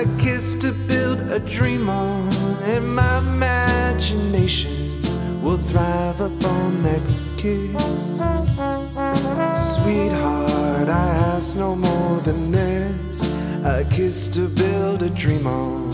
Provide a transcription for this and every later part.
a kiss to build a dream on, and my imagination will thrive upon that kiss. Sweetheart, I ask no more than this a kiss to build a dream on.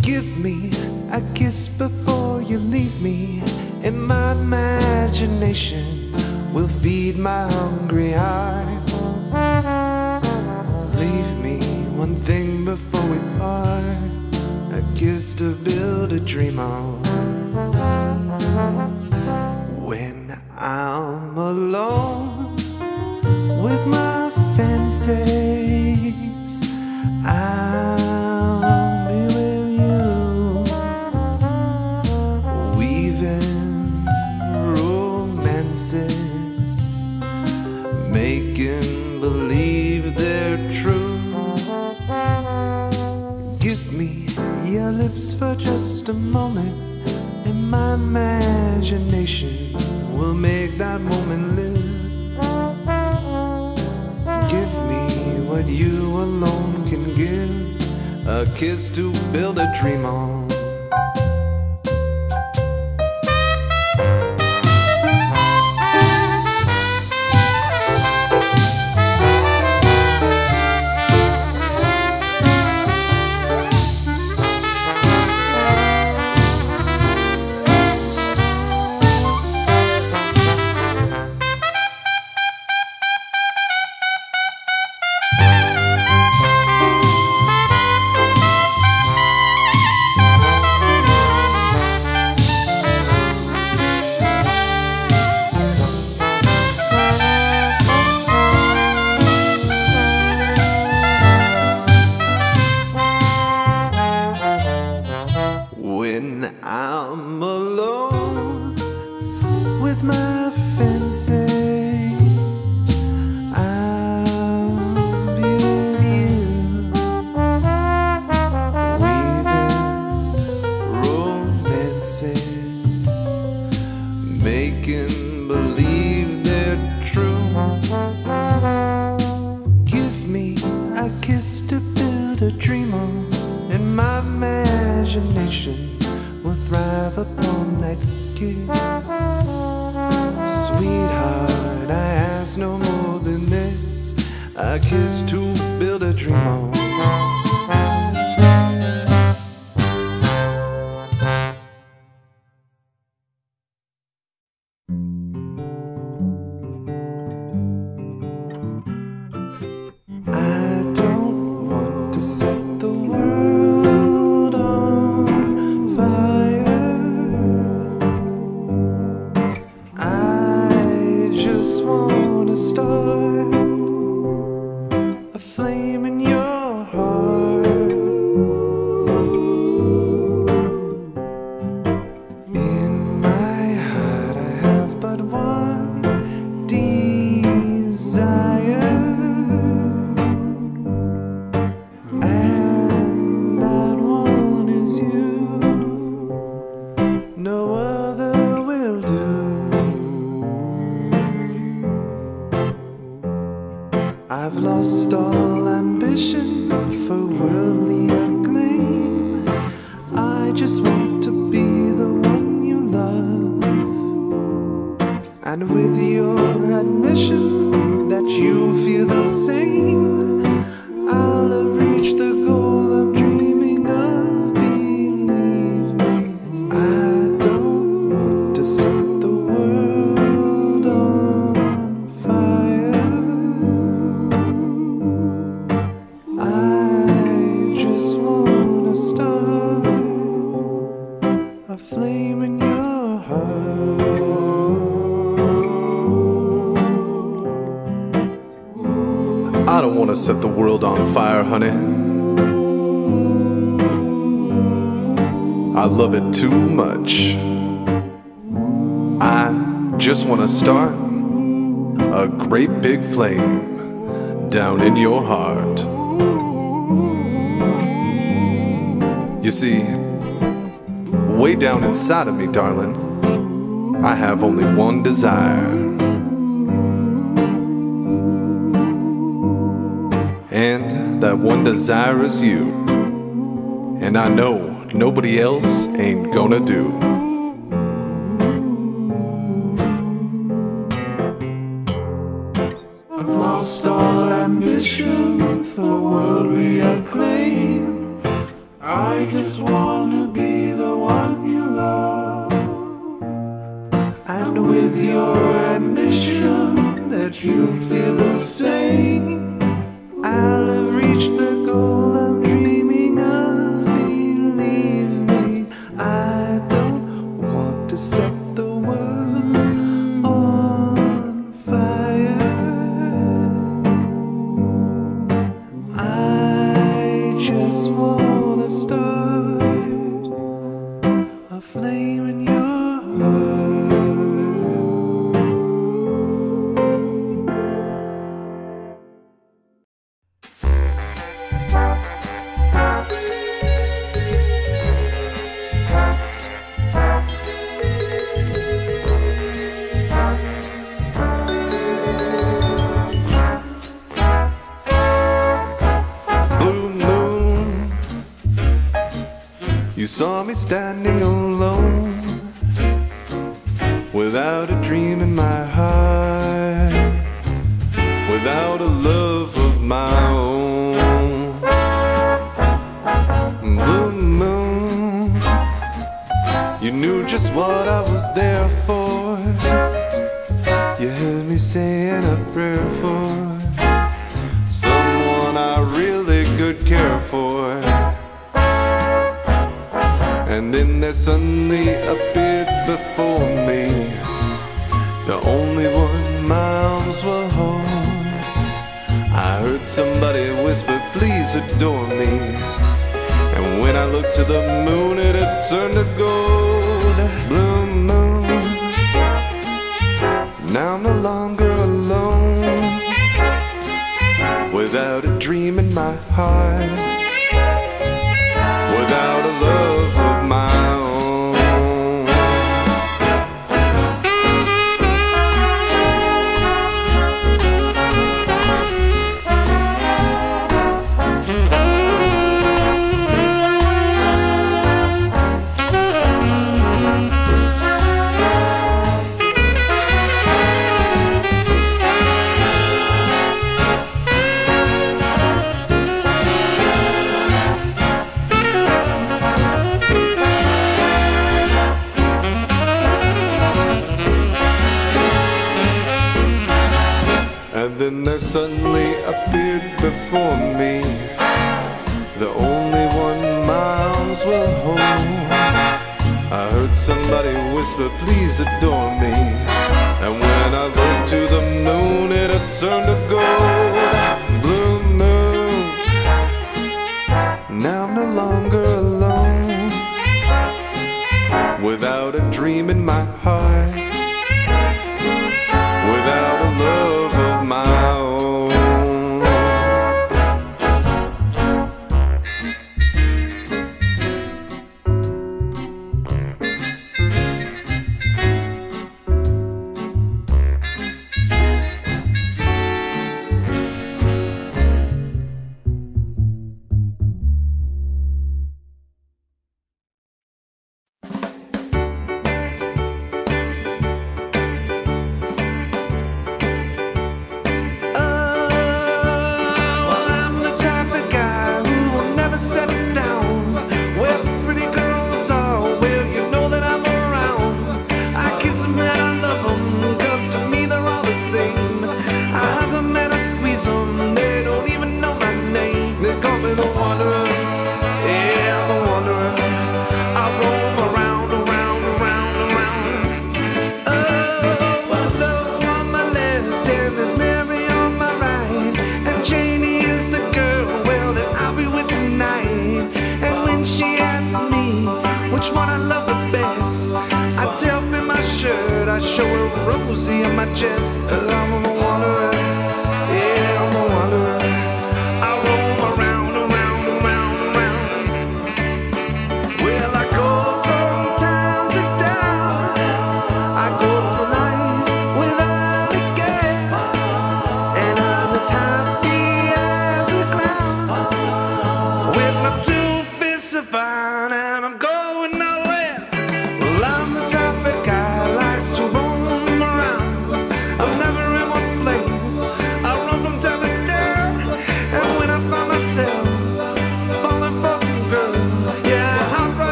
Give me a kiss before you leave me, and my imagination will feed my hungry heart. One thing before we part a kiss to build a dream on. When I'm alone with my fancies, I'll a moment, and my imagination will make that moment live. Give me what you alone can give a kiss to build a dream on. Making believe they're true. Give me a kiss to build a dream on, and my imagination will thrive upon that kiss. Sweetheart, I ask no more than this a kiss to the world on fire, honey. I love it too much. I just want to start a great big flame down in your heart. You see, way down inside of me, darling, I have only one desire. and that one desires you. And I know nobody else ain't gonna do. saying a prayer for someone I really could care for. And then there suddenly appeared before me the only one my arms will hold. I heard somebody whisper, Please adore me. And when I looked to the moon, it had turned to gold. Blue moon. Now I'm no longer alone. Without a dream in my heart. my heart.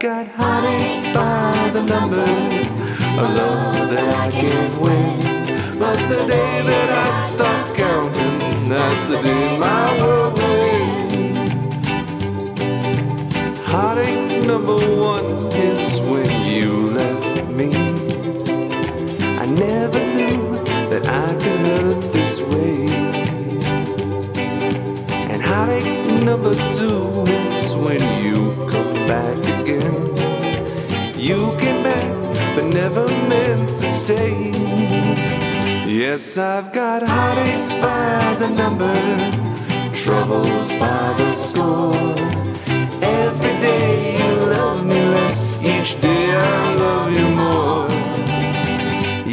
Got heartaches by the number, a love that I can't win. But the day that I stop counting, that's the day my world end. Heartache number one is when you left me. I never knew that I could hurt this way. And heartache number two is when you back again. You came back, but never meant to stay. Yes, I've got heartaches by the number, troubles by the score. Every day you love me less, each day I love you more.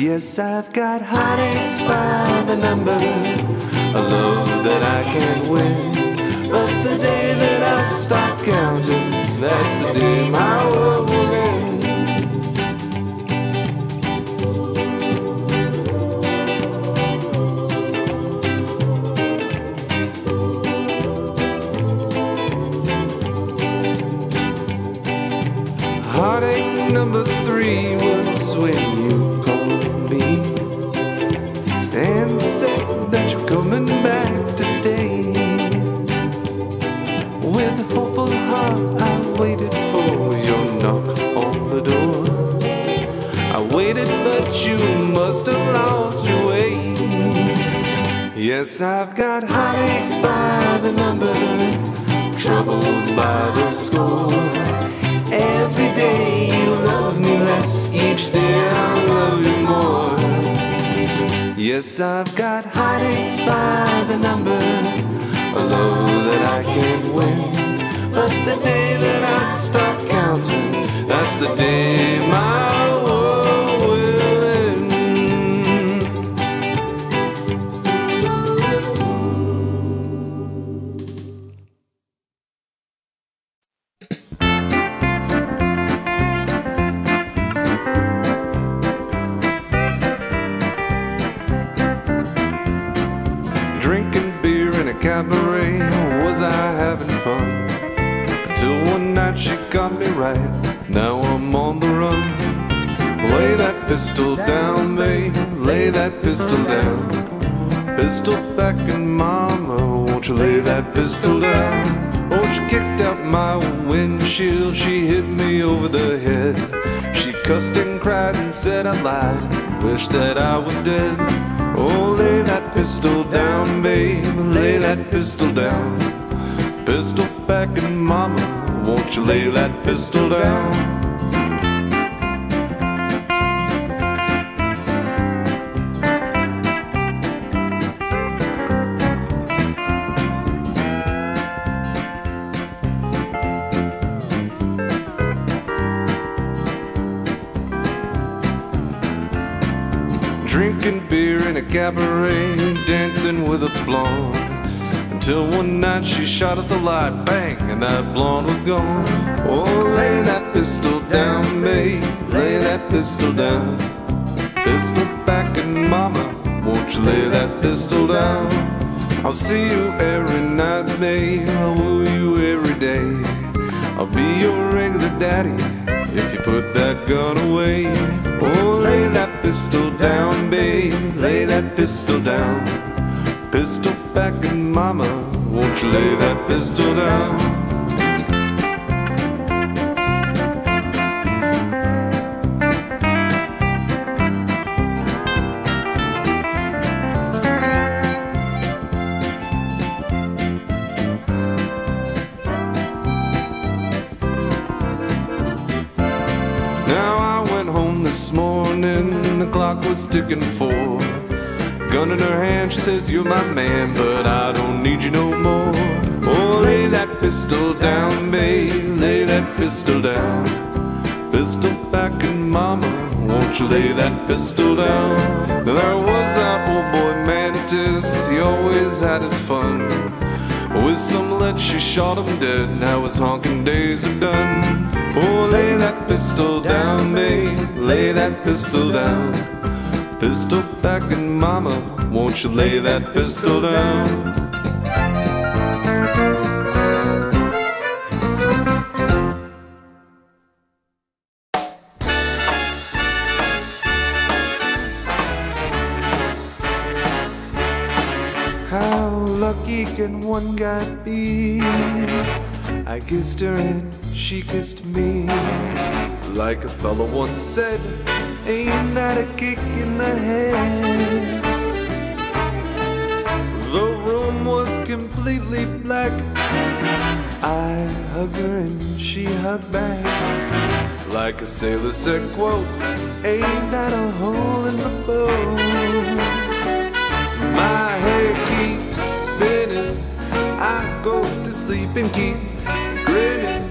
Yes, I've got heartaches by the number, a love that I can't win. But the day that I stop counting, that's the day my world will end. Heartache number three was when you called me and said that you're coming back to stay. With a hopeful heart, waited for your knock on the door. I waited, but you must have lost your way. Yes, I've got heartaches by the number, troubles by the score. Every day you love me less, each day I love you more. Yes, I've got heartaches by the number, a love that I can't win. But the day that I stop counting, that's the day my world got me right, now I'm on the run. Lay that pistol down, babe, lay that pistol down. Pistol back and mama, won't you lay that pistol down? Oh, she kicked out my windshield, she hit me over the head. She cussed and cried and said I lied, wish that I was dead. Oh, lay that pistol down, babe, lay that pistol down. Pistol back and mama, won't you lay that pistol down? Drinking beer in a cabaret, dancing with a blonde. Until one night she shot at the light, bang, and that blonde was gone. Oh, lay that pistol down, babe, lay that pistol down. Pistol Packin' Mama, won't you lay that pistol down? I'll see you every night, babe, I'll woo you every day. I'll be your regular daddy if you put that gun away. Oh, lay that pistol down, babe, lay that pistol down. Pistol back and mama, won't you lay that pistol down? Now I went home this morning, the clock was ticking four. Gun in her hand, she says, You're my man, but I don't need you no more. Oh, lay that pistol down, babe, lay that pistol down. Pistol Packin' Mama, won't you lay that pistol down? There was that old boy Mantis, he always had his fun. With some lead, she shot him dead. Now his honking days are done. Oh, lay that pistol down, babe. lay that pistol down? Pistol back and mama, won't you lay that pistol down? How lucky can one guy be? I kissed her and she kissed me. Like a fellow once said, ain't that a kick in the head? The room was completely black. I hugged her and she hugged back. Like a sailor said, quote, ain't that a hole in the boat? My head keeps spinning. I go to sleep and keep grinning.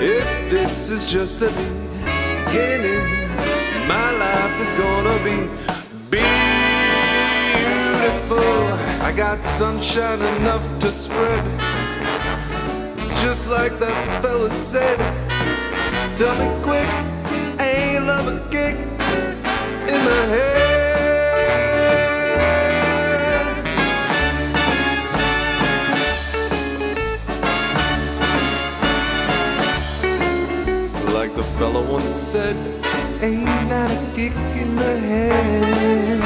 If this is just the beginning, my life is gonna be beautiful. I got sunshine enough to spread. It's just like that fella said. Tell me quick, ain't love a kick in the head? Like the fella once said, ain't that a kick in the head?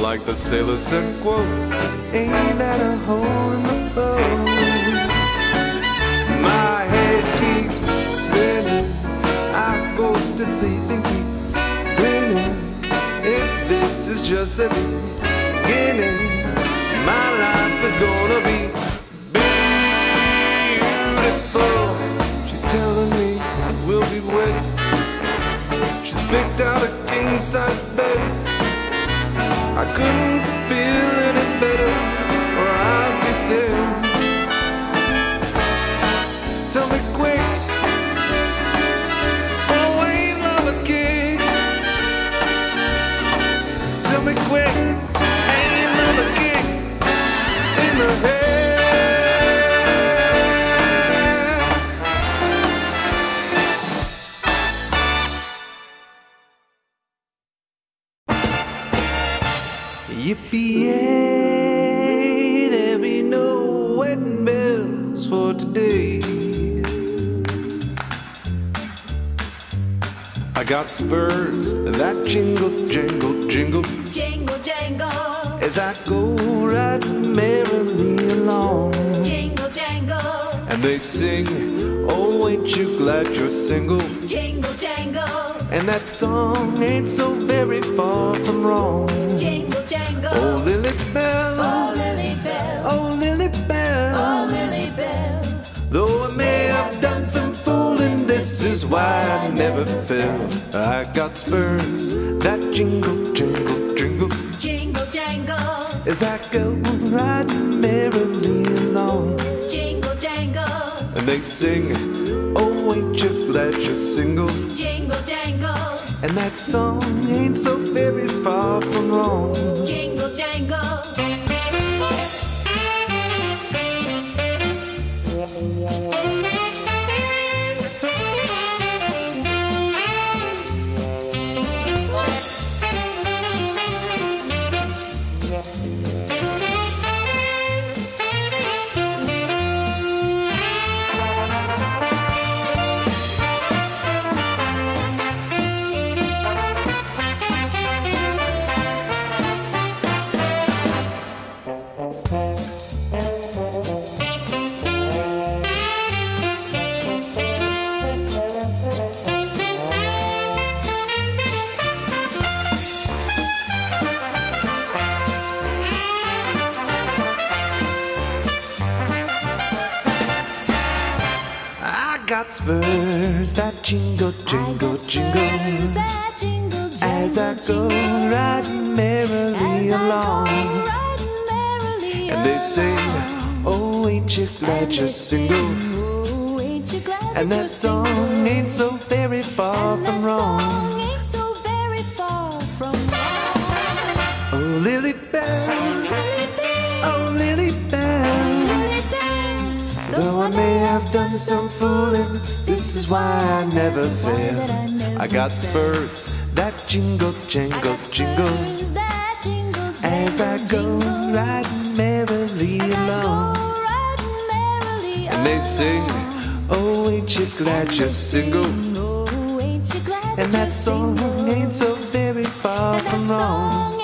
Like the sailor said, quote, ain't that a hole in the boat? My head keeps spinning. I go to sleep and keep grinning. If this is just the beginning, my life is gonna be beautiful. She's telling me we'll be wed. She's picked out a king size bed. I couldn't feel any better, or I'd be sick. Yippee! There be no wedding bells for today. I got spurs that jingle, jingle, jingle Jingle jangle, as I go riding merrily along. jingle jangle, And they sing, Oh, ain't you glad you're single? jingle jangle, And that song ain't so very far from wrong. jingle Oh, Lily Bell, Oh, Lily Bell, oh, Lily Bell. oh, Lily Bell. Though I may have done some fooling, this is why I never fell. I got spurs that jingle, jingle, jingle Jingle jangle, as I go riding merrily along. jingle jangle, And they sing, Oh, ain't you glad you're single? jingle And that song ain't so very far from wrong. jingle jangle. got spurs that jingle, jingle, jingle. As I go riding merrily along. And they oh, sing, Oh, ain't you glad you're single? And that song ain't so very far from wrong. Oh, so from oh, oh, Lily Bell. though I may have done some fooling, is why I never fail. I got spurs that jingle, jingle, jingle. jingle, As I go riding merrily along. go riding merrily And they sing. Oh, ain't you glad you're single? Oh, ain't you glad And that song ain't so very far from wrong.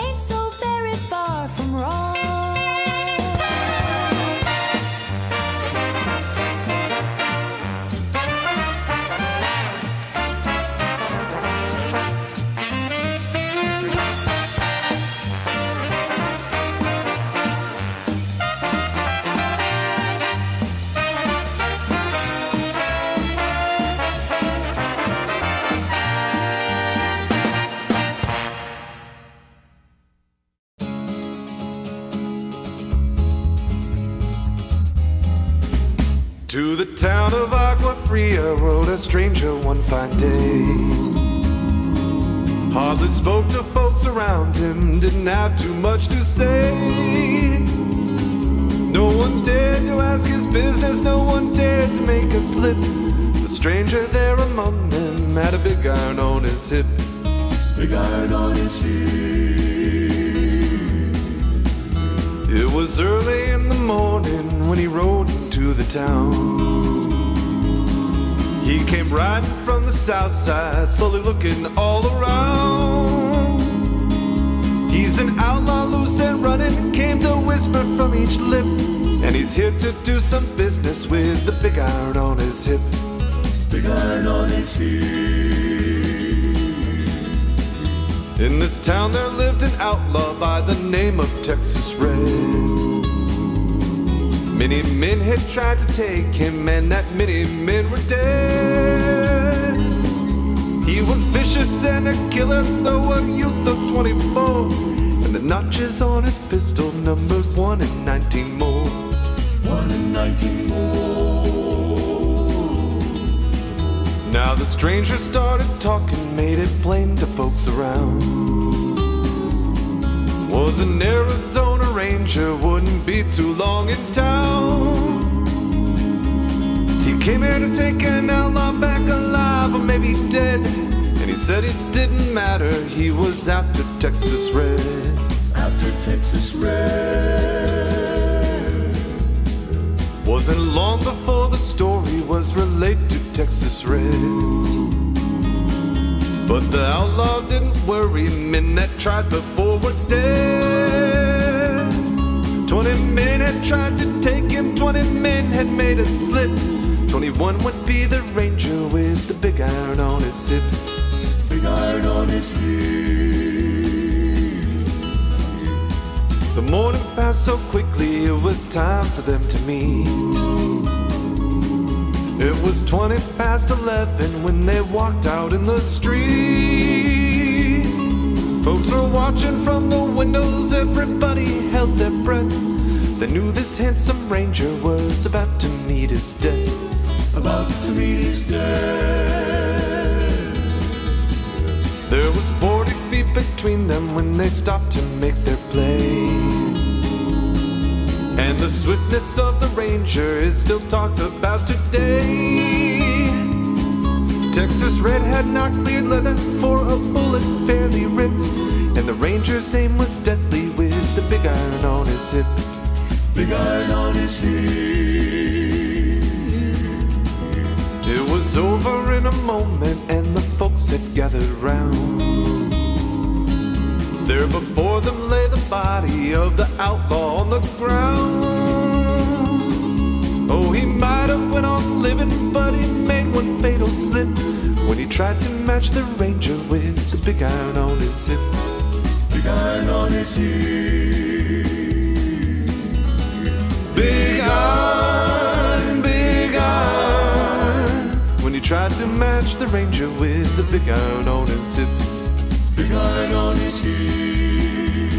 To the town of Agua Fria rode a stranger one fine day. Hardly spoke to folks around him, didn't have too much to say. No one dared to ask his business, no one dared to make a slip. The stranger there among them had a big iron on his hip. Big iron on his hip. It was early in the morning when he rode the town. He came riding from the south side, slowly looking all around. He's an outlaw, loose and running, came the whisper from each lip. And he's here to do some business with the big iron on his hip. Big iron on his hip. In this town there lived an outlaw by the name of Texas Red. Many men had tried to take him, and that many men were dead. He was vicious and a killer, though a youth of 24. And the notches on his pistol numbered one in 19 more. One in nineteen more. Now the stranger started talking, made it plain to folks around. Was an Arizona Ranger, wouldn't be too long in town. He came here to take an outlaw back alive, or maybe dead. And he said it didn't matter, he was after Texas Red. After Texas Red. Wasn't long before the story was relayed to Texas Red. But the outlaw didn't worry, men that tried before dead. Twenty men had tried to take him, twenty men had made a slip. Twenty-one would be the ranger with the big iron on his hip. Big iron on his hip. The morning passed so quickly, it was time for them to meet. It was 20 past 11 when they walked out in the street. Folks were watching from the windows, everybody held their breath. They knew this handsome ranger was about to meet his death. About to meet his death. There was 40 feet between them when they stopped to make their play. And the swiftness of the ranger is still talked about today. Texas Red had not cleared leather for a bullet fairly ripped. And the ranger's aim was deadly with the big iron on his hip. Big iron on his hip. It was over in a moment, and the folks had gathered round. There before them lay the body of the outlaw on the ground. Oh, he might have went on living, but he made one fatal slip when he tried to match the ranger with the big iron on his hip. Big iron on his hip. Big iron, big iron. When he tried to match the ranger with the big iron on his hip. Big iron on his hip.